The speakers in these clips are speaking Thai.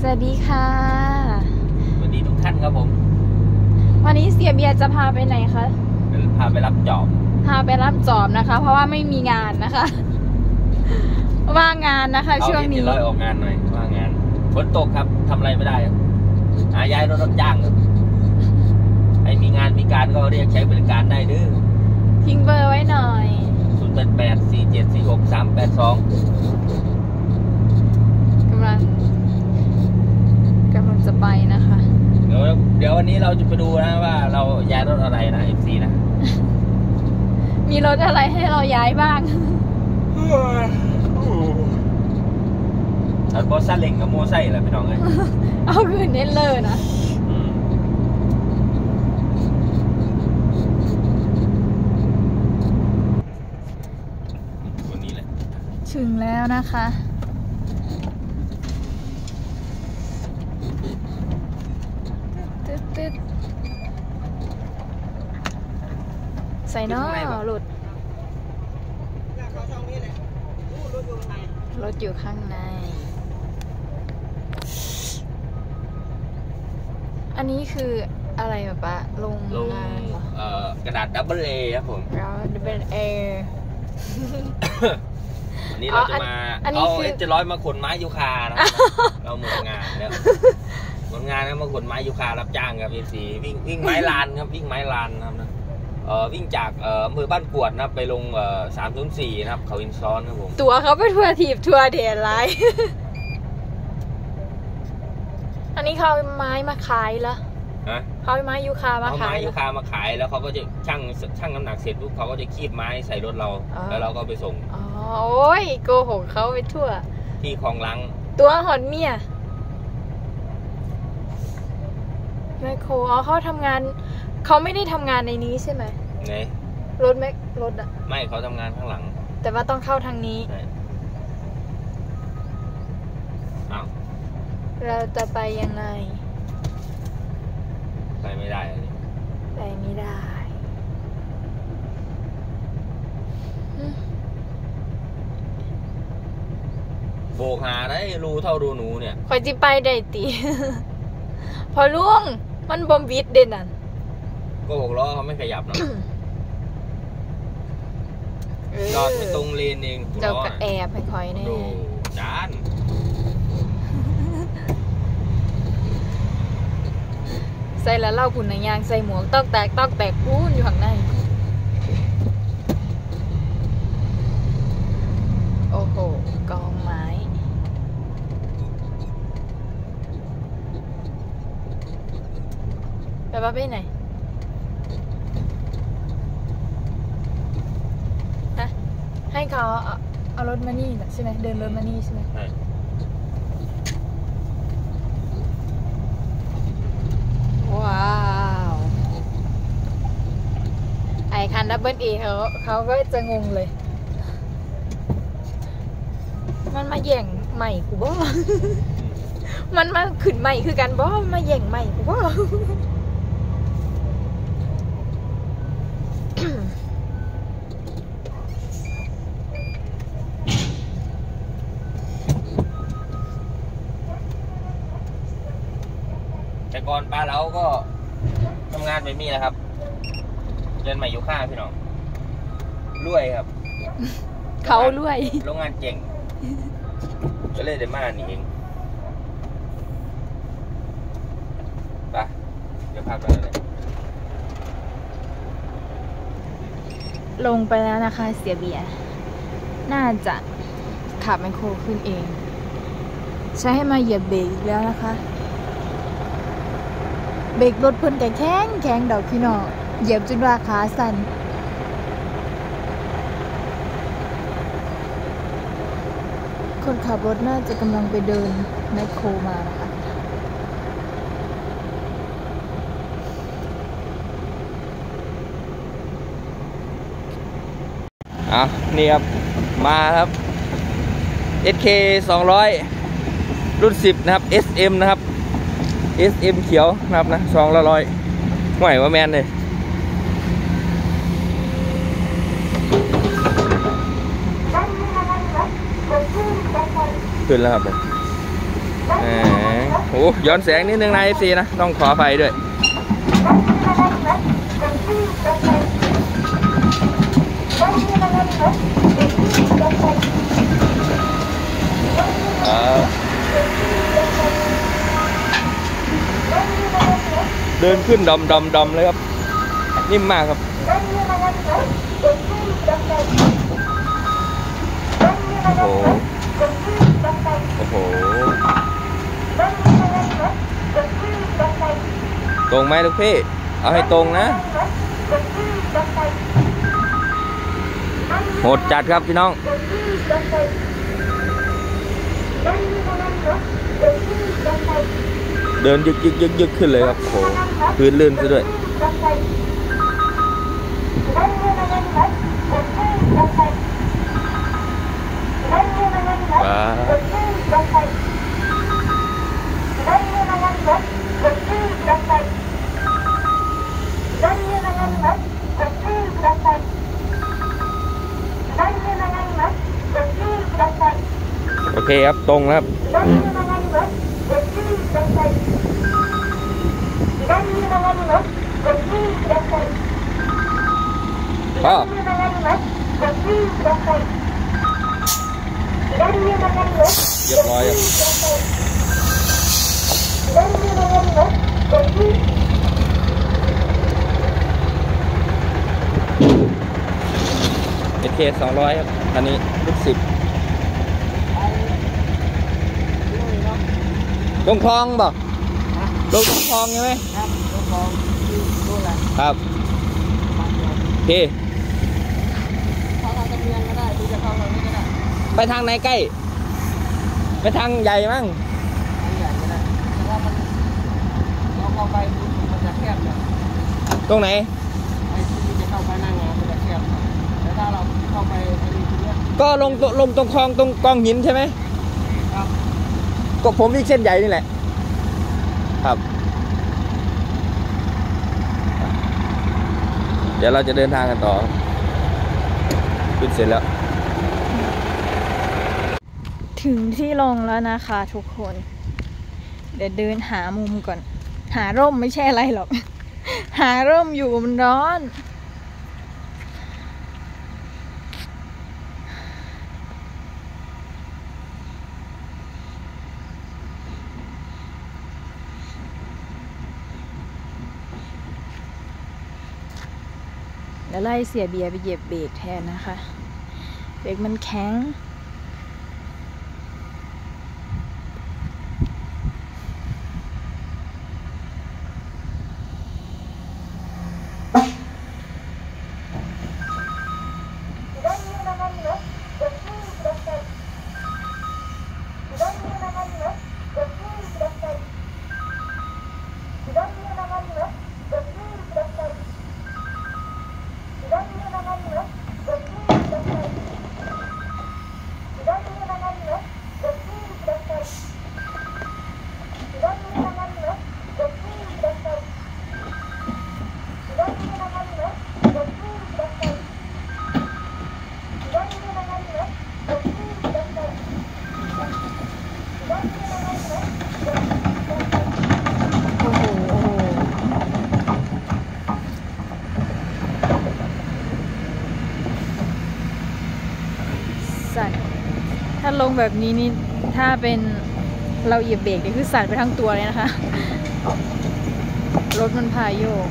สวัสดีค่ะ สวัสดีทุกท่านครับผม วันนี้เสียเบียร์จะพาไปไหนคะพาไปรับจอบ พาไปรับจอบนะคะ เพราะว่าไม่มีงานนะคะ ว่างงานนะคะเอาช่วงเอ็นนี้จีร้อยออกงานหน่อยว่างงานฝนตกครับทำอะไรไม่ได้ครับหาย้ายรถรับจ้างครับใครมีงานมีการก็เรียกใช้บริการได้เด้อทิ้งเบอร์ไว้หน่อยศูนย์แปดแปดสี่เจ็ดสี่หกสามแปดสองกำลังกำลัง จะไปนะคะ เดี๋ยวเดี๋ยววันนี้เราจะไปดูนะว่าเราย้ายรถอะไรนะ FC นะ มีรถอะไรให้เราย้ายบ้างรถบอสซาเล้งกับมอไซค์แหละพี่น้องเลยเอาคืนเน้นเลยนะตัวนี้แหละถึงแล้วนะคะ ตึ๊ดตึ๊ดใส่เนอหลุดรถอยู่ข้างใน อันนี้คืออะไรแบบปะลงลงงานเหรอเอ่อกระดาษดับเบิลเอครับผมแล้วเป็นแอร์วันนี้อ๋อเราจะมาอันนี้เอาคือเอ็นเจร้อยมาขนไม้ยูคานะครับเราหมดงานแล้ว หมดงานแล้วมาขนไม้ยูคารับจ้างครับเอซีวิ่งวิ่งไม้ลานครับวิ่งไม้ลานนะครับนะเอ่อวิ่งจากเอ่ออำเภอบ้านกวดนะครับไปลงเอ่อสามศูนย์สี่นะครับเขาอินซ้อนครับผมตัวเขาไปทัวร์ทีบทัวร์เดนไลน์อันนี้เขาเอาไม้มาขายเหรอฮะเขาเอาไม้ยูคามาเอาขาไม้ยเหรยูอ คามาขายแล้วเขาก็จะชั่งชั่งน้ำหนักเสร็จปุ๊บเขาก็จะคีบไม้ใส่รถเรา อ๋อ แล้วเราก็ไปส่งอ๋อโอ้ยโกหกเขาไปทั่ว ที่คลองลังตัวหอนเมีย แมคโครอ๋อเขาทำงาน เขาไม่ได้ทำงานในนี้ใช่ไหมไงรถแมครถอะไม่เขาทำงานข้างหลังแต่ว่าต้องเข้าทางนี้ ใช่อ้าวเราจะไปยังไง ไปไม่ได้เลยไปไม่ได้อืมโบกหาได้รูเท่ารูหนูเนี่ยคอยจิไปได้ตี พอลุง มันบอมบิดเด่นนั่นก็หกล้อเขาไม่ขยับเนาะเอจอดไม่ตรงเลนเองหกเจ้าล้อก็น่ะแอบให้คอยแน่ดูจานใส่แล้วเล่าคุณนายยางใส่หมวกตอกแตกตอกแตกพูนอยู่ข้างใน โอ้โห กองไม้ ไปบ้าไปไหนฮะให้เขาเอาเอารถมานี่น่ะใช่ไหมเดินรถมานี่ใช่ไหมใช่ว้าว ไอคันดับเบิลเอเขาเขาก็จะงงเลย มันมาแย่งใหม่กูบ่ มันมาขึ้นใหม่คือกันบ่มันมาแย่งใหม่กูบ่ แต่ก่อนป้าเราก็ทำงานไม่มีนะครับเรียนใหม่อยู่ข้างพี่น้องรวยครับ เขารวยโรงงานเจ๋งก็เลยได้มานี่เองไปเดี๋ยวพาไปเลย ลงไปแล้วนะคะ เสียเบียน่าจะขับไมคโครขึ้นเอง ใช้ให้มาเหยียบเบรกอีกแล้วนะคะ เบรกรถเพิ่นแต่แข็งแข็งดอกพี่น้องเหยียบจนว่าขาสั่นคนขับรถน่าจะกำลังไปเดินแมคโครมานะคะ อะนี่ครับ มาครับ SK 200 รุ่น 10 นะครับ SM นะครับ SM เขียวนะครับนะสองละร้อยห่วยว่าแมนเลยขึ้นแล้วครับผมโอ้ย้อนแสงนิดนึงนะเอซีนะ ต้องขออภัยด้วย เดินขึ้นดำดำดำเลยครับ นิ่มมากครับ โอ้โห โอ้โห ตรงไหมลูกพี่ เอาให้ตรงนะ โหดจัดครับพี่น้องเดินยึกยึกยึกยึกขึ้นเลยครับโหพื้นลื่นซะด้วยว้าวโอ เคครับ ตรงครับพ่อเรียบร้อยครับเอเคสองร้อยครับอันนี้ลูกสิบ ตรงคลองบ่ลงตรงคลองใช่ไหมครับรถของที่นู่นแหละครับโอเคเข้าทางตะเมียนก็ได้หรือจะเข้าทางนี้ก็ได้ ไปทางไหนใกล้ ไปทางใหญ่มั้งทางใหญ่ก็ได้แต่ว่ามันเราเข้าไปมันจะแคบเลยตรงไหนไอ้ที่จะเข้าไปหน้างานมันจะแคบหน่อยแต่ถ้าเราเข้าไปตรงนี้ตรงเนี้ยก็ลงลงตรงคลองตรงกองหินใช่ไหมครับ ก็ผมวิ่งเส้นใหญ่นี่แหละ ครับ เดี๋ยวเราจะเดินทางกันต่อ ขึ้นเสร็จแล้ว ถึงที่ลงแล้วนะคะทุกคน เดี๋ยวเดินหามุมก่อน หาร่มไม่ใช่อะไรหรอก หาร่มอยู่มันร้อน แล้วไล่เสียเบียร์ไปเหยียบเบรกแทนนะคะ เบรกมันแข็ง แบบนี้นี่ถ้าเป็นเราเหยียบเบรกนี่คือสั่นไปทั้งตัวเลยนะคะ รถมันพาโยก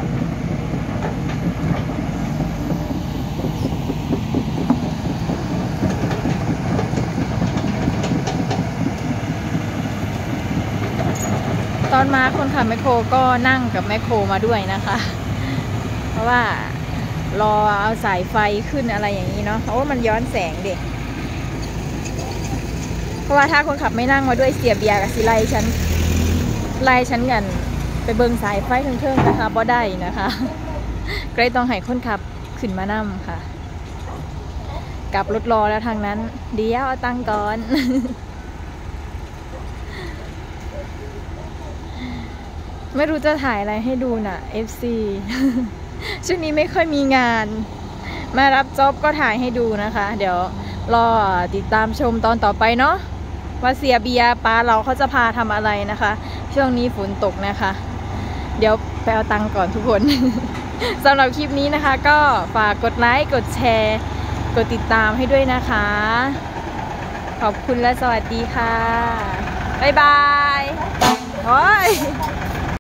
ตอนมาคนขับแมคโครก็นั่งกับแมคโครมาด้วยนะคะ เพราะว่ารอเอาสายไฟขึ้นอะไรอย่างนี้เนาะเพราะว่ามันย้อนแสงเด็ก ราะว่าถ้าคนขับไม่นั่งมาด้วยเสียเบียร์กับสิไลฉันไล่ฉันกันไปเบิงสายไฟเทิงๆนะคะบ่ได้นะคะก็เลยต้องให้คนขับขึ้นมานั่ค่ะ กลับรถรอแล้วทางนั้น เดี๋ยวเอาตังก่อนไม่รู้จะถ่ายอะไรให้ดูน่ะ FC ช่วงนี้ไม่ค่อยมีงาน มารับจ็อบก็ถ่ายให้ดูนะคะ เดี๋ยวรอติดตามชมตอนต่อไปเนาะ ว่าเสียเบียป้าเราเขาจะพาทำอะไรนะคะ ช่วงนี้ฝนตกนะคะ เดี๋ยวไปเอาตังค์ก่อนทุกคน สำหรับคลิปนี้นะคะ ก็ฝากกดไลค์ กดแชร์ กดติดตามให้ด้วยนะคะ ขอบคุณและสวัสดีค่ะ บ๊ายบายโอ้ย